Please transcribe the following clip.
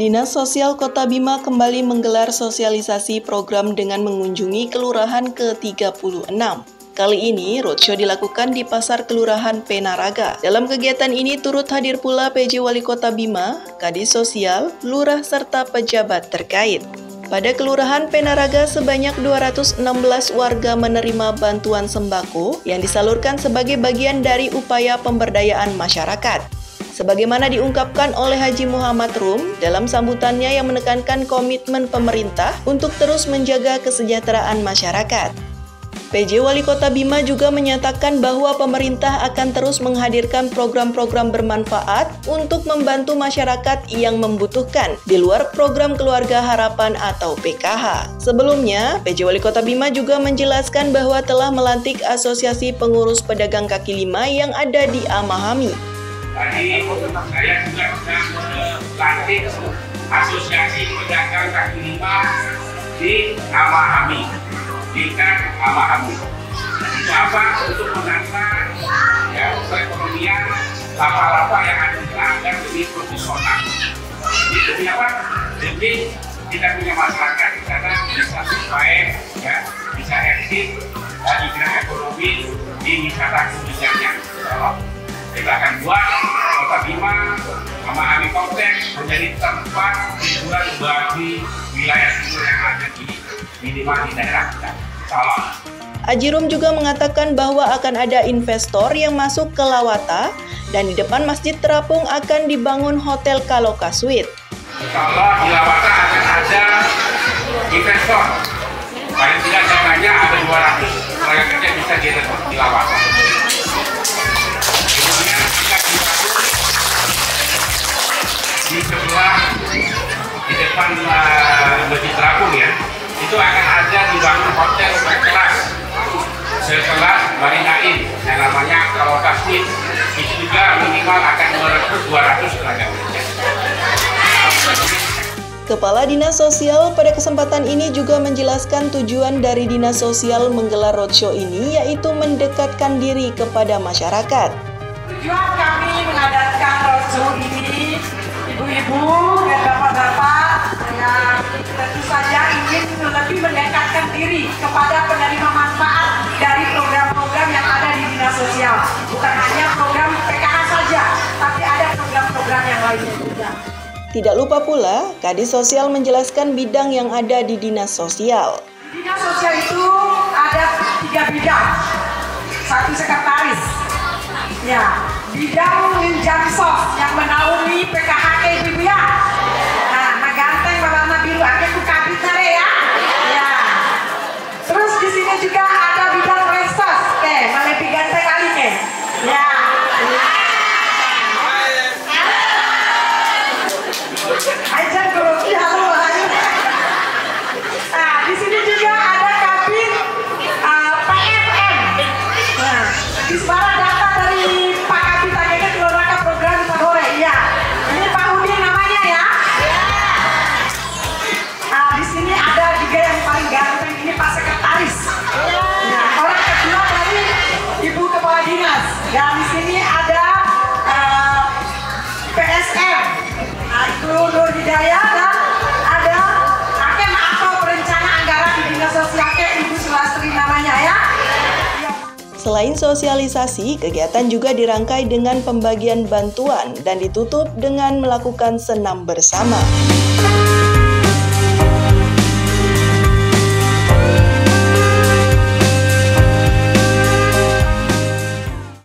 Dinas Sosial Kota Bima kembali menggelar sosialisasi program dengan mengunjungi kelurahan ke-36. Kali ini, roadshow dilakukan di Pasar Kelurahan Penaraga. Dalam kegiatan ini turut hadir pula PJ Wali Kota Bima, Kadis Sosial, Lurah, serta pejabat terkait. Pada Kelurahan Penaraga, sebanyak 216 warga menerima bantuan sembako yang disalurkan sebagai bagian dari upaya pemberdayaan masyarakat. Sebagaimana diungkapkan oleh Haji Muhammad Rum dalam sambutannya yang menekankan komitmen pemerintah untuk terus menjaga kesejahteraan masyarakat. PJ Wali Kota Bima juga menyatakan bahwa pemerintah akan terus menghadirkan program-program bermanfaat untuk membantu masyarakat yang membutuhkan di luar program Keluarga Harapan atau PKH. Sebelumnya, PJ Wali Kota Bima juga menjelaskan bahwa telah melantik Asosiasi Pengurus Pedagang Kaki Lima yang ada di Amahami Tadi saya juga sedang melantik asosiasi pedagang kaki lima di Amahami, tingkat Amahami. Itu apa? Untuk menata ya, perekonomian lapa-lapa yang ada di agar lebih profesional. Jadi apa? Jadi kita punya masyarakat buat kota Bima sama Ami Kompleks menjadi tempat hiburan bagi wilayah timur yang ada di minimal di daerah kita. Salam. Ajirum juga mengatakan bahwa akan ada investor yang masuk ke Lawata dan di depan Masjid Terapung akan dibangun Hotel Kaloka Suite. Kalau di Lawata akan ada investor, depan uh, Masjid Terapung ya itu akan ada dibangun hotel berkelas setelah Marinain yang namanya kalau Tasmin itu juga minimal akan merekrut 200 tenaga kerja. Kepala Dinas Sosial pada kesempatan ini juga menjelaskan tujuan dari Dinas Sosial menggelar roadshow ini yaitu mendekatkan diri kepada masyarakat. Tujuan kami mengadakan roadshow ini lainnya juga. Tidak lupa pula, Kadis Sosial menjelaskan bidang yang ada di Dinas Sosial. Di Dinas Sosial itu ada tiga bidang. Satu sekretaris, ya, bidang Jamsos yang menaungi PKHK Di sebelah data dari Pak program di Padore. Iya. Ini Pak Udin namanya ya. Nah, di sini ada juga yang paling ganteng ini Pak Sekretaris. Nah, orang kedua dari Ibu Kepala Dinas. Dan di sini ada uh, PSM. Nah, itu Nur Hidayah Selain sosialisasi, kegiatan juga dirangkai dengan pembagian bantuan dan ditutup dengan melakukan senam bersama.